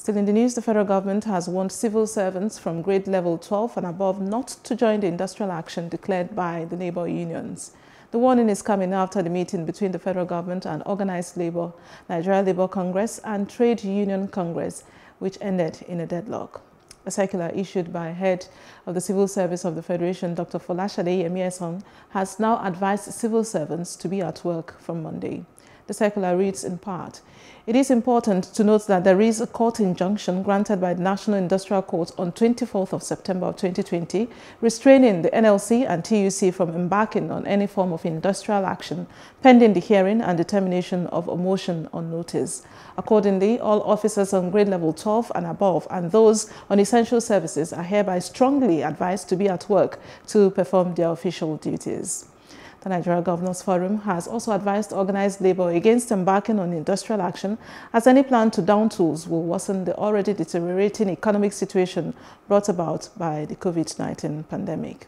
Still in the news, the federal government has warned civil servants from grade level 12 and above not to join the industrial action declared by the labor unions. The warning is coming after the meeting between the federal government and Organized Labour, Nigeria Labour Congress and Trade Union Congress, which ended in a deadlock. A circular issued by head of the Civil Service of the Federation, Dr. Folasade Yemi-Esan, has now advised civil servants to be at work from Monday. The circular reads in part, It is important to note that there is a court injunction granted by the National Industrial Court on 24th of September of 2020 restraining the NLC and TUC from embarking on any form of industrial action pending the hearing and determination of a motion on notice. Accordingly, all officers on grade level 12 and above and those on essential services are hereby strongly advised to be at work to perform their official duties. The Nigeria Governors Forum has also advised organized labor against embarking on industrial action as any plan to down tools will worsen the already deteriorating economic situation brought about by the COVID-19 pandemic.